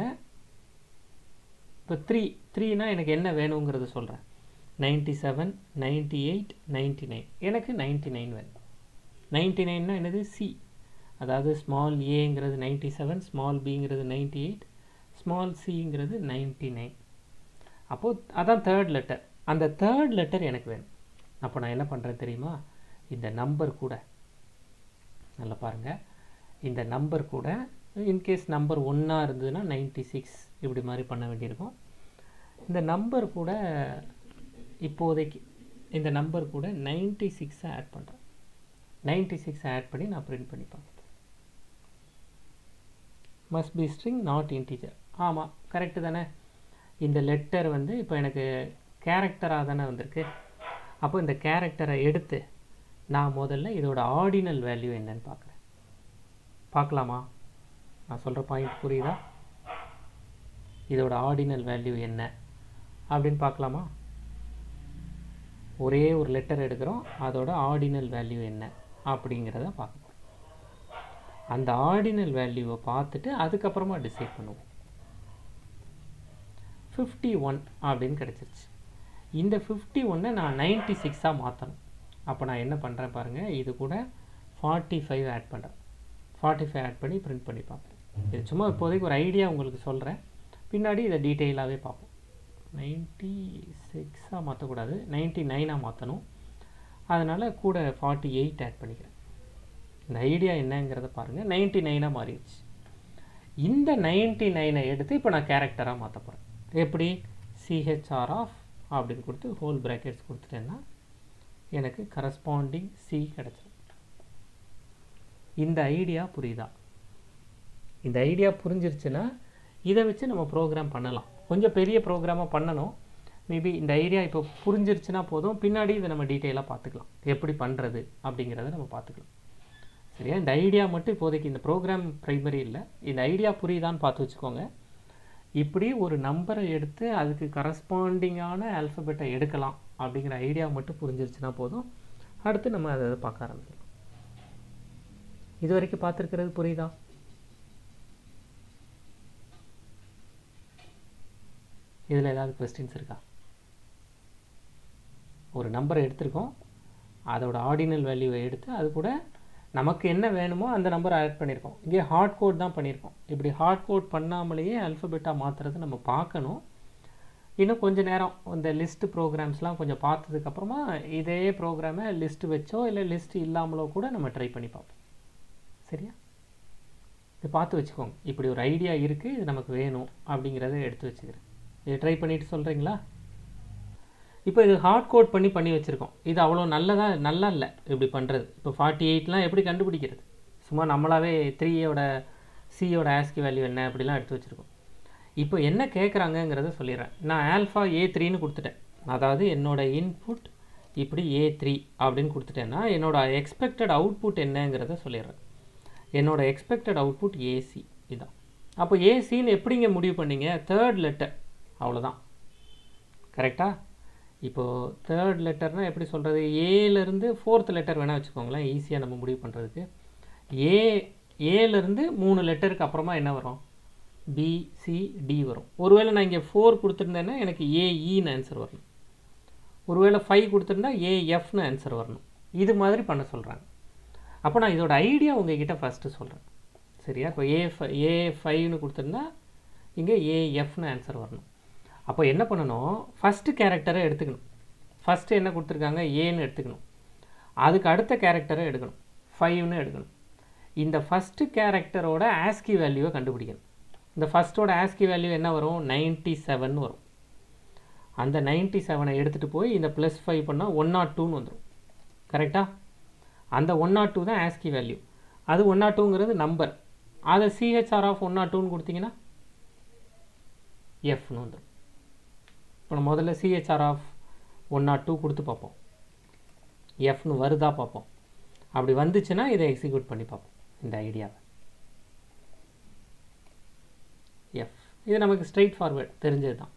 இப்போ த்ரீ த்ரீனா எனக்கு என்ன வேணுங்கிறத சொல்கிறேன் ninety seven ninety eight ninety nine எனக்கு நைன்ட்டி நைன் வேணும். நைன்ட்டி நைன்னா என்னது? சி அதாவது ஸ்மால் ஏங்கிறது நைன்ட்டி செவன் ஸ்மால் பிங்கிறது நைன்ட்டி எயிட் ஸ்மால் சிங்கிறது நைன்ட்டி நைன் அப்போது அதான் தேர்ட் லெட்டர் அந்த தேர்ட் லெட்டர் எனக்கு வேணும். அப்போ நான் என்ன பண்ணுறேன் தெரியுமா? இந்த நம்பர் கூட. நல்லா பாருங்கள் இந்த நம்பர் கூட இன்கேஸ் நம்பர் ஒன்றா இருந்ததுன்னா நைன்ட்டி சிக்ஸ் இப்படி மாதிரி பண்ண வேண்டியிருக்கும். இந்த நம்பர் கூட இப்போதைக்கு இந்த நம்பர் கூட நைன்ட்டி சிக்ஸை ஆட் பண்ணுறேன் நைன்ட்டி சிக்ஸை ஆட் பண்ணி நான் பிரிண்ட் பண்ணி பார்க்குறேன். Must be string not integer ஆமாம் கரெக்டு தானே? இந்த லெட்டர் வந்து இப்போ எனக்கு கேரக்டராக தானே வந்திருக்கு. அப்போ இந்த கேரக்டரை எடுத்து நான் முதல்ல இதோட ஆர்டினல் வேல்யூ என்னன்னு பார்க்குறேன். பார்க்கலாமா? நான் சொல்கிற பாயிண்ட் புரியுதா? இதோட ஆர்டினல் வேல்யூ என்ன? அப்படின்னு பார்க்கலாமா? ஒரே ஒரு லெட்டர் எடுக்கிறோம் அதோட ஆர்டினல் வேல்யூ என்ன? அப்படிங்கிறத பார்க்க போகிறோம் அந்த ஆர்டினல் வேல்யூவை பார்த்துட்டு அதுக்கப்புறமா டிசைட் பண்ணுவோம். ஃபிஃப்டி ஒன் அப்படின்னு கிடச்சிருச்சு. இந்த ஃபிஃப்டி ஒன்று நான் நைன்ட்டி சிக்ஸாக மாற்றணும் அப்போ நான் என்ன பண்ணுறேன் பாருங்கள் இது கூட ஃபார்ட்டி ஃபைவ் ஆட் பண்ணுறேன் ஃபார்ட்டி ஃபைவ் ஆட் பண்ணி பிரிண்ட் பண்ணி பார்ப்பேன். இது சும்மா இப்போதைக்கு ஒரு ஐடியா உங்களுக்கு சொல்கிறேன் பின்னாடி இதை டீட்டெயிலாகவே பார்ப்போம். நைன்ட்டி சிக்ஸாக மாற்றக்கூடாது நைன்ட்டி நைனாக மாற்றணும் அதனால் கூட ஃபார்ட்டி எயிட் ஆட் பண்ணிக்கிறேன். இந்த ஐடியா என்னங்கிறத பாருங்கள் நைன்ட்டி நைனாக மாறிடுச்சு. இந்த நைன்ட்டி நைனை எடுத்து இப்போ நான் கேரக்டராக மாற்ற போகிறேன் எப்படி? சிஹெச்ஆர் ஆஃப் அப்படின்னு கொடுத்து ஹோல் ப்ராக்கெட்ஸ் கொடுத்துட்டேன்னா எனக்கு கரஸ்பாண்டிங் சி கிடச்சிடும் இந்த ஐடியா புரியுதா? இந்த ஐடியா புரிஞ்சிருச்சுன்னா இதை வச்சு நம்ம ப்ரோக்ராம் பண்ணலாம். கொஞ்சம் பெரிய ப்ரோக்ராமாக பண்ணணும். மேபி இந்த ஐடியா இப்போ புரிஞ்சிருச்சுன்னா போதும். பின்னாடி இதை நம்ம டீட்டெயிலாக பார்த்துக்கலாம். எப்படி பண்ணுறது அப்படிங்கிறத நம்ம பார்த்துக்கலாம். சரியா? இந்த ஐடியா மட்டும் இப்போதைக்கு இந்த ப்ரோக்ராம் ப்ரைமரி இல்லை. இந்த ஐடியா புரியுதான்னு பார்த்து வச்சுக்கோங்க. இப்படி ஒரு நம்பரை எடுத்து அதுக்கு கரஸ்பாண்டிங்கான ஆல்ஃபபெட்டை எடுக்கலாம் அப்படிங்கிற ஐடியா மட்டும் புரிஞ்சிருச்சுன்னா போதும். அடுத்து நம்ம அதை பார்க்க ஆரம்பிக்கலாம். இது வரைக்கும் பார்த்துருக்கிறது புரியுதா? இதில் ஏதாவது கொஸ்டின்ஸ் இருக்கா? ஒரு நம்பரை எடுத்திருக்கோம். அதோட ஆர்டினல் வேல்யூவை எடுத்து அது கூட நமக்கு என்ன வேணுமோ அந்த நம்பரை ஆட் பண்ணியிருக்கோம் இங்கே ஹார்ட் கோட் தான் பண்ணியிருக்கோம் இப்படி ஹார்ட் கோட் பண்ணாமலேயே அல்ஃபபெட்டாக மாற்றுறது நம்ம பார்க்கணும். இன்னும் கொஞ்சம் நேரம் இந்த லிஸ்ட் ப்ரோக்ராம்ஸ்லாம் கொஞ்சம் பார்த்ததுக்கப்புறமா இதே ப்ரோக்ராமை லிஸ்ட் வச்சோ இல்லை லிஸ்ட் இல்லாமலோ கூட நம்ம ட்ரை பண்ணி பார்ப்போம். சரியா? இது பார்த்து வச்சுக்கோங்க. இப்படி ஒரு ஐடியா இருக்குது இது நமக்கு வேணும் அப்படிங்கிறத எடுத்து வச்சுக்கிறேன். இதை ட்ரை பண்ணிவிட்டு சொல்கிறீங்களா இப்போ இது ஹார்ட் கோட் பண்ணி பண்ணி வச்சுருக்கோம். இது அவ்வளோ நல்லதாக நல்லா இல்லை இப்படி பண்ணுறது இப்போ ஃபார்ட்டி எயிட்லாம் எப்படி கண்டுபிடிக்கிறது? சும்மா நம்மளாவே த்ரீயோட சியோட ஆஸ்கி வேல்யூ என்ன? அப்படிலாம் எடுத்து வச்சுருக்கோம். இப்போ என்ன கேட்குறாங்கங்கிறத சொல்லிடுறேன். நான் ஆல்ஃபா ஏ த்ரீன்னு கொடுத்துட்டேன். அதாவது என்னோடய இன்புட் இப்படி ஏ த்ரீ அப்படின்னு கொடுத்துட்டேன்னா என்னோடய எக்ஸ்பெக்டட் அவுட்புட் என்னங்கிறத சொல்லிடுறேன். என்னோட எக்ஸ்பெக்டட் அவுட்புட் ஏசி இதான். அப்போ ஏசின்னு எப்படிங்க முடிவு பண்ணீங்க? தேர்ட் லெட்டர் அவ்வளோதான். கரெக்டாக இப்போது தேர்ட் லெட்டர்னால் எப்படி சொல்கிறது ஏலேருந்து ஃபோர்த் லெட்டர் வேணால் வச்சுக்கோங்களேன் ஈஸியாக நம்ம முடிவு பண்ணுறதுக்கு ஏ ஏலேருந்து மூணு லெட்டருக்கு அப்புறமா என்ன வரும்? பிசிடி வரும். ஒருவேளை நான் இங்கே ஃபோர் கொடுத்துருந்தேன்னா எனக்கு ஏஇன்னு e ஆன்சர் வரணும். ஒருவேளை ஃபைவ் கொடுத்துருந்தா ஏஎஃப்னு ஆன்சர் வரணும். இது மாதிரி பண்ண சொல்கிறாங்க அப்போ நான் இதோட ஐடியா உங்ககிட்ட ஃபஸ்ட்டு சொல்கிறேன் சரியா? இப்போ ஏ ஃபை ஏ ஃபைவ்னு கொடுத்துருந்தா இங்கே ஏஎஃப்னு ஆன்சர் வரணும். அப்போ என்ன பண்ணணும்? ஃபஸ்ட்டு கேரக்டரை எடுத்துக்கணும். ஃபஸ்ட்டு என்ன கொடுத்துருக்காங்க? ஏன்னு எடுத்துக்கணும். அதுக்கு அடுத்த கேரக்டரை எடுக்கணும். ஃபைவ்னு எடுக்கணும். இந்த ஃபஸ்ட்டு கேரக்டரோட ஆஸ்கி வேல்யூவை கண்டுபிடிக்கணும். இந்த ஃபஸ்ட்டோட ஆஸ்கி வேல்யூ என்ன வரும்? நைன்ட்டி செவன் வரும். அந்த நைன்ட்டி செவனை எடுத்துகிட்டு போய் இந்த ப்ளஸ் ஃபைவ் பண்ணால் ஒன் நாட் oh டூன்னு வந்துடும் கரெக்டாக அந்த ஒன் நாட் டூ தான் ஆஸ்கி வேல்யூ அது ஒன் நாட் டூங்கிறது நம்பர் அதை சிஹெச்ஆர் ஆஃப் ஒன் நாட் டூன்னு கொடுத்தீங்கன்னா எஃப்னு வந்துடும் இப்போ நம்ம முதல்ல C H R of one nought two கொடுத்து பார்ப்போம். எஃப்னு வருதா பார்ப்போம். அப்படி வந்துச்சுன்னா இதை எக்ஸிக்யூட் பண்ணி பார்ப்போம் இந்த ஐடியாவை. எஃப் இது நமக்கு ஸ்ட்ரெயிட் ஃபார்வேர்ட் தெரிஞ்சது தான்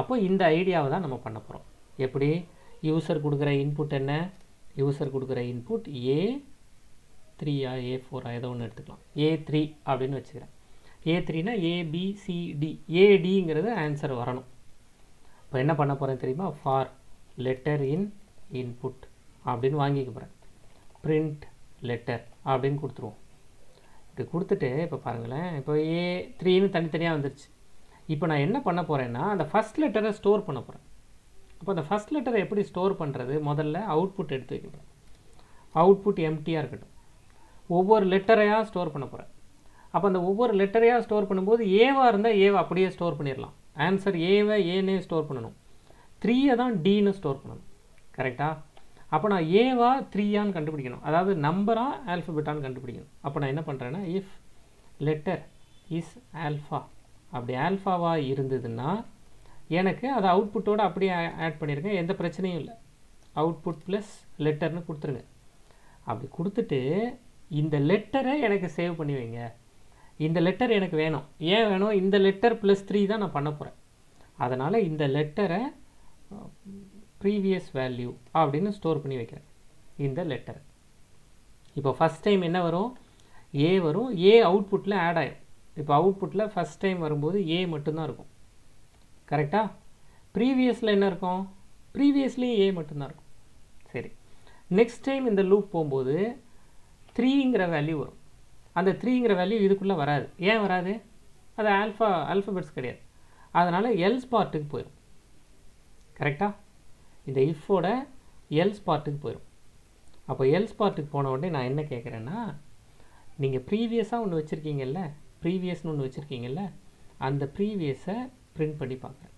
அப்போ இந்த ஐடியாவை தான் நம்ம பண்ண போகிறோம் எப்படி? யூசர் கொடுக்குற இன்புட் என்ன? யூசர் கொடுக்குற இன்புட் ஏ த்ரீயா ஏ ஃபோரா ஏதோ ஒன்று எடுத்துக்கலாம். ஏ த்ரீ அப்படின்னு வச்சுக்கிறேன். ஏ த்ரீனா ஏபிசிடி ஏடிங்கிறது ஆன்சர் வரணும். இப்போ என்ன பண்ண போகிறேன் தெரியுமா? ஃபார் லெட்டர் இன் இன்புட் அப்படின்னு வாங்கிக்க போகிறேன் பிரிண்ட் லெட்டர் அப்படின்னு கொடுத்துருவோம். இப்படி கொடுத்துட்டு இப்போ பாருங்களேன் இப்போ ஏ த்ரீன்னு தனித்தனியாக வந்துருச்சு. இப்போ நான் என்ன பண்ண போகிறேன்னா அந்த ஃபஸ்ட் லெட்டரை ஸ்டோர் பண்ண போகிறேன் அப்போ அந்த ஃபஸ்ட் லெட்டரை எப்படி ஸ்டோர் பண்ணுறது முதல்ல அவுட்புட் எடுத்து வைக்கணும் அவுட்புட் எம்டியாக இருக்கட்டும். ஒவ்வொரு லெட்டரையாக ஸ்டோர் பண்ண போகிறேன் அப்போ அந்த ஒவ்வொரு லெட்டரையாக ஸ்டோர் பண்ணும்போது ஏவாக இருந்தால் ஏவை அப்படியே ஸ்டோர் பண்ணிடலாம் ஆன்சர் ஏவை ஏனே ஸ்டோர் பண்ணணும். த்ரீயை தான் டீன்னு ஸ்டோர் பண்ணணும். கரெக்டாக அப்போ நான் ஏவா த்ரீயான்னு கண்டுபிடிக்கணும். அதாவது நம்பராக ஆல்ஃபபெட்டான்னு கண்டுபிடிக்கணும். அப்போ நான் என்ன பண்ணுறேன்னா இஃப் லெட்டர் இஸ் ஆல்ஃபா அப்படி ஆல்ஃபாவாக இருந்ததுன்னா எனக்கு அதை அவுட்புட்டோடு அப்படியே ஆட் பண்ணியிருக்கேன் எந்த பிரச்சனையும் இல்லை. அவுட்புட் ப்ளஸ் லெட்டர்னு கொடுத்துருங்க. அப்படி கொடுத்துட்டு இந்த லெட்டரை எனக்கு சேவ் பண்ணி வைங்க. இந்த லெட்டர் எனக்கு வேணும். ஏன் வேணும்? இந்த லெட்டர் ப்ளஸ் த்ரீ தான் நான் பண்ண போகிறேன் அதனால் இந்த லெட்டரை ப்ரீவியஸ் வேல்யூ அப்படின்னு ஸ்டோர் பண்ணி வைக்கிறேன். இந்த லெட்டர் இப்போ ஃபஸ்ட் டைம் என்ன வரும்? ஏ வரும். ஏ அவுட்புட்டில் ஆட் ஆயிடும் இப்போ அவுட்புட்டில் ஃபஸ்ட் டைம் வரும்போது ஏ மட்டும்தான் இருக்கும். கரெக்டாக ப்ரீவியஸில் என்ன இருக்கும்? ப்ரீவியஸ்லேயும் ஏ மட்டும்தான் இருக்கும். சரி. நெக்ஸ்ட் டைம் இந்த லூப் போகும்போது த்ரீங்கிற வேல்யூ வரும். அந்த த்ரீங்கிற வேல்யூ இதுக்குள்ளே வராது. ஏன் வராது? அது ஆல்ஃபா ஆல்ஃபபெட்ஸ் கிடையாது. அதனால் எல்ஸ் பார்ட்டுக்கு போயிடும் கரெக்டாக இந்த இஃபோட எல்ஸ் பார்ட்டுக்கு போயிடும் அப்போ எல்ஸ் பார்ட்டுக்கு போன உடனே நான் என்ன கேட்குறேன்னா நீங்கள் ப்ரீவியஸாக ஒன்று வச்சுருக்கீங்கல்ல ப்ரீவியஸ்னு ஒன்று வச்சுருக்கீங்கல்ல அந்த ப்ரீவியஸை பிரிண்ட் பண்ணி பார்க்குறேன்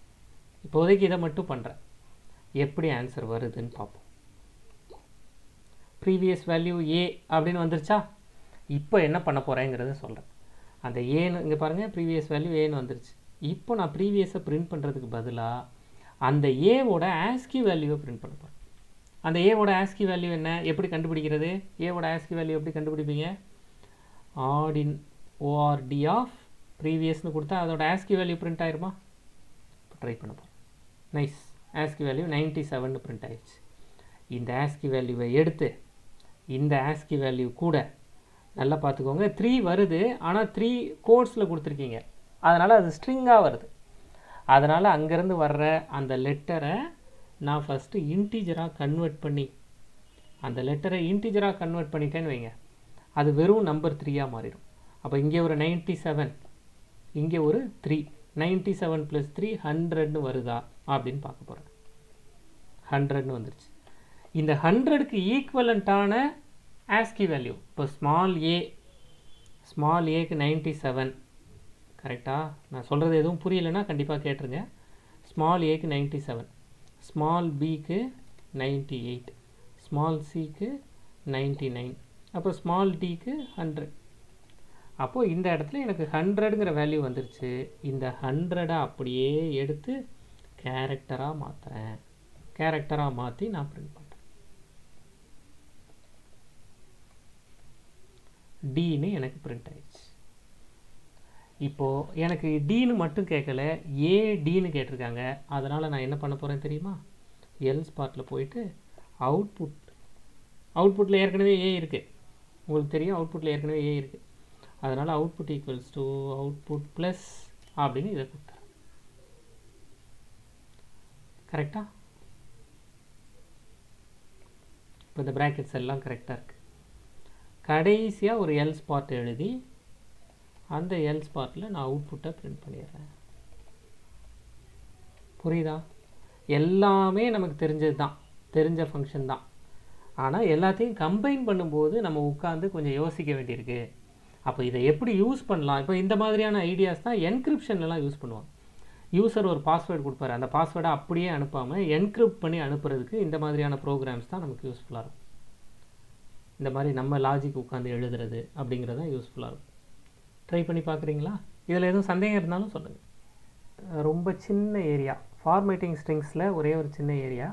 இப்போதைக்கு இதை மட்டும் பண்ணுறேன் எப்படி ஆன்சர் வருதுன்னு பார்ப்போம். ப்ரீவியஸ் வேல்யூ ஏ அப்படின்னு வந்துருச்சா? இப்போ என்ன பண்ண போகிறேங்கிறத சொல்கிறேன் அந்த ஏன்னு இங்கே பாருங்கள் ப்ரீவியஸ் வேல்யூ ஏன்னு வந்துருச்சு. இப்போ நான் ப்ரீவியஸை பிரிண்ட் பண்ணுறதுக்கு பதிலாக அந்த ஏவோட ஆஸ்கி வேல்யூவை பிரிண்ட் பண்ண போகிறேன் அந்த ஏவோட ஆஸ்கி வேல்யூ என்ன? எப்படி கண்டுபிடிக்கிறது? ஏவோட ஆஸ்கி வேல்யூ எப்படி கண்டுபிடிப்பீங்க? ஆடின் ஓஆர்டி ஆஃப் ப்ரீவியஸ்னு கொடுத்தா அதோட ஆஸ்கி வேல்யூ பிரிண்ட் ஆயிருமா? ட்ரை பண்ண போகிறோம் nice ASCII value ninety seven print ஆயிடுச்சு இந்த ஆஸ்கி வேல்யூவை எடுத்து இந்த ஆஸ்கி வேல்யூ கூட நல்லா பார்த்துக்கோங்க. த்ரீ வருது. ஆனால் த்ரீ கோட்ஸில் கொடுத்துருக்கீங்க. அதனால் அது ஸ்ட்ரிங்காக வருது. அதனால் அங்கேருந்து வர்ற அந்த லெட்டரை நான் ஃபஸ்ட்டு இன்டீஜராக கன்வெர்ட் பண்ணி அந்த லெட்டரை இன்டீஜராக கன்வெர்ட் பண்ணிட்டேன்னு வைங்க. அது வெறும் நம்பர் த்ரீயாக மாறிடும். அப்போ இங்கே ஒரு நைன்ட்டி செவன் இங்கே ஒரு three ninety seven plus three ஹண்ட்ரட்னு வருதா? அப்படின்னு பார்க்க போகிறேன் ஹண்ட்ரட்னு வந்துருச்சு. இந்த ஹண்ட்ரடுக்கு ஈக்குவலண்ட்டான ஆஸ்கி வேல்யூ இப்போ ஸ்மால் ஏ ஸ்மால் ஏக்கு நைன்ட்டி செவன் கரெக்டாக நான் சொல்கிறது எதுவும் புரியலைன்னா கண்டிப்பாக கேட்டுருங்க. ஸ்மால் ஏக்கு நைன்ட்டி செவன் ஸ்மால் பிக்கு நைன்ட்டி எயிட் ஸ்மால் சிக்கு நைன்ட்டி நைன் அப்போ ஸ்மால் டிக்கு ஹண்ட்ரட் அப்போது இந்த இடத்துல எனக்கு ஹண்ட்ரடுங்கிற வேல்யூ வந்துருச்சு. இந்த ஹண்ட்ரடை அப்படியே எடுத்து கேரக்டராக மாற்றுறேன் கேரக்டராக மாற்றி நான் பிரிண்ட் பண்ணுறேன் டின்னு எனக்கு பிரிண்ட் ஆயிடுச்சு. இப்போது எனக்கு டின்னு மட்டும் கேட்கல ஏ டின்னு கேட்டிருக்காங்க. அதனால் நான் என்ன பண்ண போகிறேன் தெரியுமா? எல் ஸ்பாட்டில் போயிட்டு அவுட்புட் அவுட்புட்டில் ஏற்கனவே ஏ இருக்குது உங்களுக்கு தெரியும் அவுட்புட்டில் ஏற்கனவே ஏ இருக்குது அதனால் output equals to output plus அப்படின்னு இதை கொடுத்துறேன் கரெக்டாக இப்போ இந்த ப்ராக்கெட்ஸ் எல்லாம் கரெக்டாக இருக்குது கடைசியாக ஒரு எல் ஸ்பாட் எழுதி அந்த எல் ஸ்பாட்டில் நான் அவுட்புட்டை பிரிண்ட் பண்ணிடுறேன். புரியுதா? எல்லாமே நமக்கு தெரிஞ்சது தான். தெரிஞ்ச ஃபங்க்ஷன் தான். ஆனால் எல்லாத்தையும் கம்பைன் பண்ணும்போது நம்ம உட்காந்து கொஞ்சம் யோசிக்க வேண்டியிருக்கு. அப்போ இதை எப்படி யூஸ் பண்ணலாம்? இப்போ இந்த மாதிரியான ஐடியாஸ் தான் என்கிரிப்ஷன்லலாம் யூஸ் பண்ணுவாங்க. யூசர் ஒரு பாஸ்வேர்டு கொடுப்பாரு. அந்த பாஸ்வேர்டை அப்படியே அனுப்பாமல் என்கிரிப்ட் பண்ணி அனுப்புறதுக்கு இந்த மாதிரியான ப்ரோக்ராம்ஸ் தான் நமக்கு யூஸ்ஃபுல்லாக இருக்கும். இந்த மாதிரி நம்ம லாஜிக் உட்காந்து எழுதுறது அப்படிங்கிறது தான் யூஸ்ஃபுல்லாக இருக்கும். ட்ரை பண்ணி பார்க்குறீங்களா? இதில் எதுவும் சந்தேகம் இருந்தாலும் சொல்லுங்கள் ரொம்ப சின்ன ஏரியா ஃபார்மேட்டிங் ஸ்ட்ரிங்ஸில் ஒரே ஒரு சின்ன ஏரியா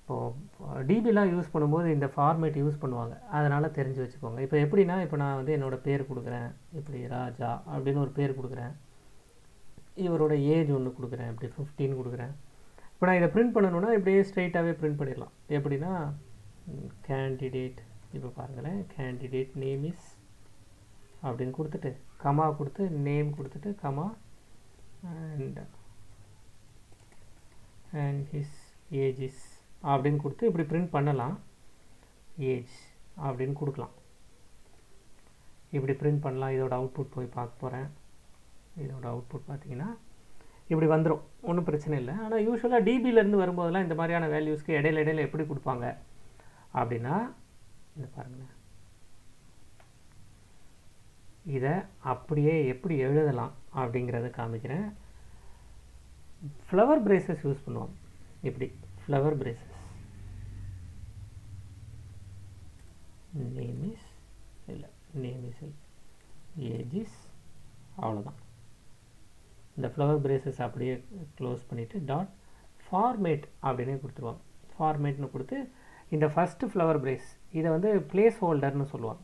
இப்போது டிபிலாம் யூஸ் பண்ணும்போது இந்த ஃபார்மேட் யூஸ் பண்ணுவாங்க. அதனால் தெரிஞ்சு வச்சுக்கோங்க. இப்போ எப்படின்னா இப்போ நான் வந்து என்னோடய பேர் கொடுக்குறேன். இப்படி ராஜா அப்படின்னு ஒரு பேர் கொடுக்குறேன். இவரோட ஏஜ் ஒன்று கொடுக்குறேன். இப்படி ஃபிஃப்டீன் கொடுக்குறேன். இப்போ நான் இதை பிரிண்ட் பண்ணணுன்னா இப்படியே ஸ்ட்ரைட்டாகவே பிரிண்ட் பண்ணிடலாம். எப்படின்னா கேண்டிடேட் இப்போ பாருங்களேன் கேண்டிடேட் நேம் இஸ் அப்படின்னு கொடுத்துட்டு கமா கொடுத்து நேம் கொடுத்துட்டு comma and and his age is அப்படின்னு கொடுத்து இப்படி பிரிண்ட் பண்ணலாம். ஏஜ் அப்படின்னு கொடுக்கலாம். இப்படி பிரிண்ட் பண்ணலாம். இதோட அவுட்புட் போய் பார்க்க போகிறேன் இதோட அவுட்புட் பார்த்தீங்கன்னா இப்படி வந்துடும் ஒன்றும் பிரச்சனை இல்லை. ஆனால் யூஸ்வலாக டிபியிலேருந்து வரும்போதெல்லாம் இந்த மாதிரியான வேல்யூஸ்க்கு இடையில இடையில எப்படி கொடுப்பாங்க? அப்படின்னா இந்த பாருங்களேன் இதை அப்படியே எப்படி எழுதலாம் அப்படிங்கிறத காமிக்கிறேன். ஃப்ளவர் பிரேசஸ் யூஸ் பண்ணுவோம். இப்படி ஃப்ளவர் பிரேசஸ் நேம் இஸ் இல்லை நேம் இஸ் ஏஜ் இஸ் அவ்வளோதான் இந்த ஃப்ளவர் பிரேசஸ் அப்படியே க்ளோஸ் பண்ணிவிட்டு டாட் ஃபார்மேட் அப்படின்னே கொடுத்துருவோம். ஃபார்மேட்னு கொடுத்து இந்த ஃபஸ்ட்டு ஃப்ளவர் பிரேஸ் இதை வந்து பிளேஸ் ஹோல்டர்னு சொல்லுவாங்க.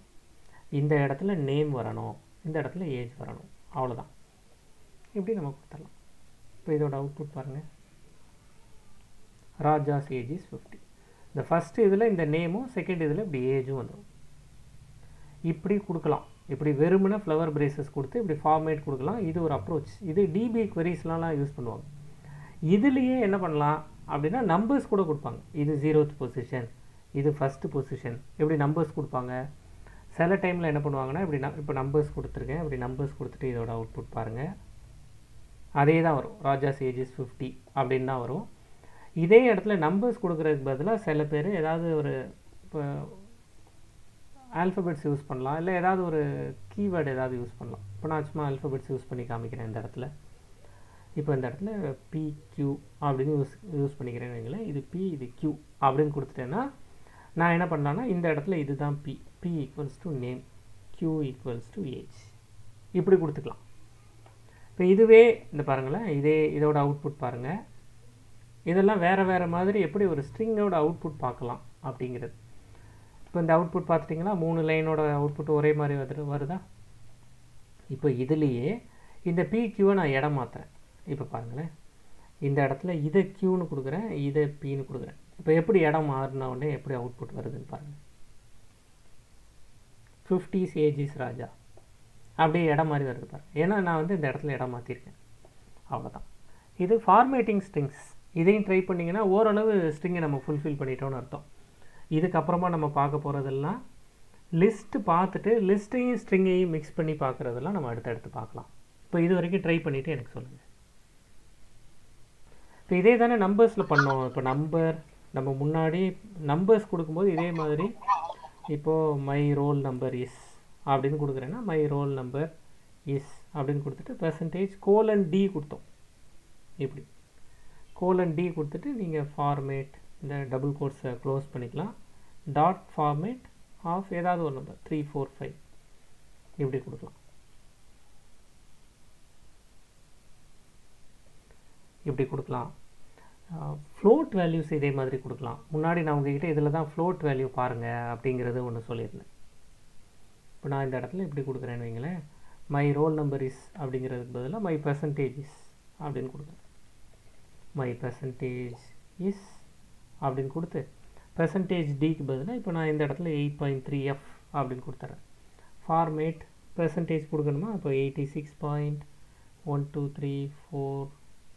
இந்த இடத்துல நேம் வரணும் இந்த இடத்துல ஏஜ் வரணும். அவ்வளோதான் இப்படி நம்ம கொடுத்துடலாம். இப்போ இதோட அவுட்புட் பாருங்கள் ராஜாஸ் ஏஜ் இஸ் ஃபிஃப்டி இந்த ஃபஸ்ட்டு இதில் இந்த நேமும் செகண்ட் இதில் இப்படி ஏஜும் வந்துடும் இப்படி கொடுக்கலாம். இப்படி வெறுமனே ஃப்ளவர் பிரேசஸ் கொடுத்து இப்படி ஃபார்மேட் கொடுக்கலாம். இது ஒரு அப்ரோச் இது டிபி குவரிஸ்லாம் யூஸ் பண்ணுவாங்க. இதுலேயே என்ன பண்ணலாம் அப்படின்னா நம்பர்ஸ் கூட கொடுப்பாங்க. இது ஜீரோத் பொசிஷன் இது ஃபஸ்ட்டு பொசிஷன் எப்படி நம்பர்ஸ் கொடுப்பாங்க? சில டைமில் என்ன பண்ணுவாங்கன்னா இப்படி நான் இப்போ நம்பர்ஸ் கொடுத்துருக்கேன். இப்படி நம்பர்ஸ் கொடுத்துட்டு இதோட அவுட்புட் பாருங்கள் அதே தான் வரும். ராஜாஸ் ஏஜஸ் ஃபிஃப்டி அப்படின்னு தான் வரும். இதே இடத்துல நம்பர்ஸ் கொடுக்குறதுக்கு பதிலாக சில பேர் ஏதாவது ஒரு இப்போ ஆல்ஃபபெட்ஸ் யூஸ் பண்ணலாம். இல்லை ஏதாவது ஒரு கீவேர்டு ஏதாவது யூஸ் பண்ணலாம். இப்போ நான் சும்மா ஆல்ஃபபெட்ஸ் யூஸ் பண்ணி காமிக்கிறேன் இந்த இடத்துல. இப்போ இந்த இடத்துல பி கியூ அப்படின்னு யூஸ் யூஸ் பண்ணிக்கிறேன்னு வைங்களேன். இது பி இது கியூ அப்படின்னு கொடுத்துட்டேன்னா நான் என்ன பண்ணலான்னா இந்த இடத்துல இதுதான் P P equals to name Q equals to age இப்படி கொடுத்துக்கலாம். இப்போ இதுவே இந்த பாருங்களேன் இதே இதோட அவுட்புட் பாருங்கள் இதெல்லாம் வேறு வேறு மாதிரி எப்படி ஒரு ஸ்ட்ரிங்கோட அவுட்புட் பார்க்கலாம் அப்படிங்கிறது. இப்போ இந்த அவுட்புட் பார்த்துட்டிங்கன்னா மூணு லைனோட அவுட்புட் ஒரே மாதிரி வந்து வருதா? இப்போ இதுலேயே இந்த பி கியூவை நான் இடம் மாற்றுறேன் இப்போ பாருங்களேன். இந்த இடத்துல இதை கியூன்னு கொடுக்குறேன் இதை பின்னு கொடுக்குறேன். இப்போ எப்படி இடம் மாறின உடனே எப்படி அவுட்புட் வருதுன்னு பாருங்கள் ஃபிஃப்டிஸ் ஏஜிஸ் ராஜா. அப்படியே இடம் மாதிரி வருது பாருங்க. ஏன்னா நான் வந்து இந்த இடத்துல இடம் மாற்றிருக்கேன் அவ்வளோதான் இது ஃபார்மேட்டிங் ஸ்ட்ரிங்ஸ் இதையும் ட்ரை பண்ணிங்கன்னா ஓரளவு ஸ்ட்ரிங்கை நம்ம ஃபுல்ஃபில் பண்ணிட்டோம்னு அர்த்தம். இதுக்கப்புறமா நம்ம பார்க்க போகிறதெல்லாம் லிஸ்ட்டு பார்த்துட்டு லிஸ்ட்டையும் ஸ்ட்ரிங்கையும் மிக்ஸ் பண்ணி பார்க்குறதெல்லாம் நம்ம அடுத்தடுத்து பார்க்கலாம். இப்போ இது வரைக்கும் ட்ரை பண்ணிவிட்டு எனக்கு சொல்லுங்கள் இப்போ இதே தானே நம்பர்ஸில் பண்ணோம். இப்போ நம்பர் நம்ம முன்னாடி நம்பர்ஸ் கொடுக்கும்போது இதே மாதிரி இப்போது மை ரோல் நம்பர் இஸ் அப்படின்னு கொடுக்குறேன்னா மை ரோல் நம்பர் இஸ் அப்படின்னு கொடுத்துட்டு பெர்சன்டேஜ் கோலன் டி கொடுத்தோம். இப்படி. கோலன் டி கொடுத்துட்டு நீங்கள் ஃபார்மேட் இந்த டபுள் கோட்ஸை க்ளோஸ் பண்ணிக்கலாம். டாட் ஃபார்மேட் ஆஃப் ஏதாவது ஒரு நம்பர் த்ரீ ஃபோர் ஃபைவ் இப்படி கொடுக்கலாம். இப்படி கொடுக்கலாம். ஃப்ளோட் வேல்யூஸ் இதே மாதிரி கொடுக்கலாம். முன்னாடி நான் உங்ககிட்ட இதில் தான் ஃப்ளோட் வேல்யூ பாருங்கள் அப்படிங்கிறது ஒன்று சொல்லியிருந்தேன். இப்போ நான் இந்த இடத்துல இப்படி கொடுக்குறேன்னு வைங்களேன். மை ரோல் நம்பர் இஸ் அப்படிங்கிறதுக்கு பதிலாக மை பர்சன்டேஜ் இஸ் அப்படின்னு கொடுக்குறேன் மை பர்சன்டேஜ் இஸ் அப்படின்னு கொடுத்து பெர்சன்டேஜ் டிக்கு பதிலாக இப்போ நான் இந்த இடத்துல எயிட் பாயிண்ட் த்ரீ எஃப் அப்படின்னு கொடுத்துட்றேன் ஃபார்மேட் பெர்சன்டேஜ் கொடுக்கணுமா? இப்போ eighty six point one two three four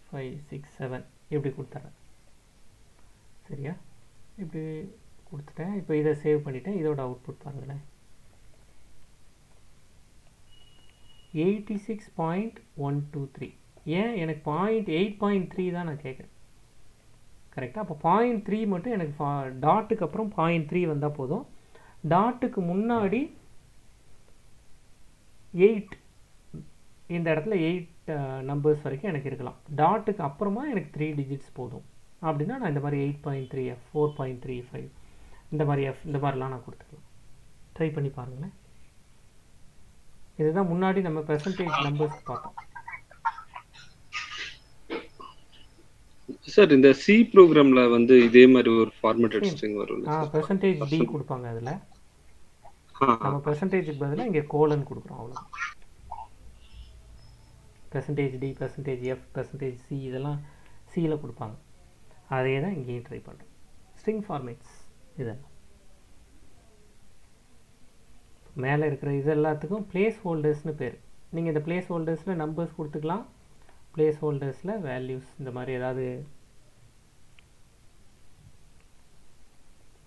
five six seven இப்படி கொடுத்துட்றேன். சரியா? இப்படி கொடுத்துட்டேன். இப்போ இதை சேவ் பண்ணிவிட்டேன் இதோட அவுட்புட் பாருங்களேன். Eighty six point one two three ஏன்? எனக்கு பாயிண்ட் எயிட் பாயிண்ட் த்ரீ தான் நான் கேட்குறேன். கரெக்டாக அப்போ பாயிண்ட் த்ரீ மட்டும் எனக்கு ஃபா டாட்டுக்கு அப்புறம் பாயிண்ட் த்ரீ வந்தால் போதும். டாட்டுக்கு முன்னாடி எயிட் இந்த இடத்துல எயிட் நம்பர்ஸ் வரைக்கும் எனக்கு இருக்கலாம். டாட்டுக்கு அப்புறமா எனக்கு த்ரீ டிஜிட்ஸ் போதும். அப்படின்னா நான் இந்த மாதிரி eight point three F four point three five இந்த மாதிரி எஃப் இந்த மாதிரிலாம் நான் கொடுத்துக்கலாம். ட்ரை பண்ணி பாருங்களேன். இதுதான் முன்னாடி நம்ம பெர்சன்டேஜ் நம்பர்ஸ் பார்த்தோம். சார் இந்த சி ப்ரோக்ராம்ல வந்து இதே மாதிரி ஒரு ஃபார்மேட்டட் ஸ்ட்ரிங் வரும்ல ஆ பெர்சன்டேஜ் டி கொடுப்பாங்க அதில். நம்ம பெர்சன்டேஜுக்கு பதிலாக இங்கே கோலன் கொடுக்குறோம் அவ்வளோ percentage D percentage F percentage C இதெல்லாம் சியில் கொடுப்பாங்க. அதே தான் இங்கேயும் ட்ரை பண்ணுறோம் ஸ்ட்ரிங் ஃபார்மேட்ஸ் இதெல்லாம். மேலே இருக்கிற இது எல்லாத்துக்கும் பிளேஸ் ஹோல்டர்ஸ்னு பேர். நீங்கள் இந்த பிளேஸ் ஹோல்டர்ஸில் நம்பர்ஸ் கொடுத்துக்கலாம். பிளேஸ் ஹோல்டர்ஸில் வேல்யூஸ் இந்த மாதிரி ஏதாவது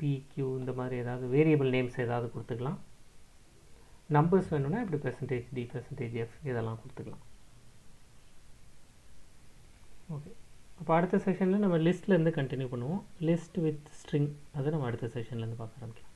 பிக்யூ இந்த மாதிரி ஏதாவது வேரியபிள் நேம்ஸ் ஏதாவது கொடுத்துக்கலாம். நம்பர்ஸ் வேணும்னா இப்படி பெர்சன்டேஜ் டி பெர்சன்டேஜ் எஃப் இதெல்லாம் கொடுத்துக்கலாம். ஓகே அப்போ அடுத்த செஷனில் நம்ம லிஸ்ட்லேருந்து கண்டினியூ பண்ணுவோம். லிஸ்ட் வித் ஸ்ட்ரிங் அதை நம்ம அடுத்த செஷன்லேருந்து பார்க்க ஆரம்பிக்கலாம்.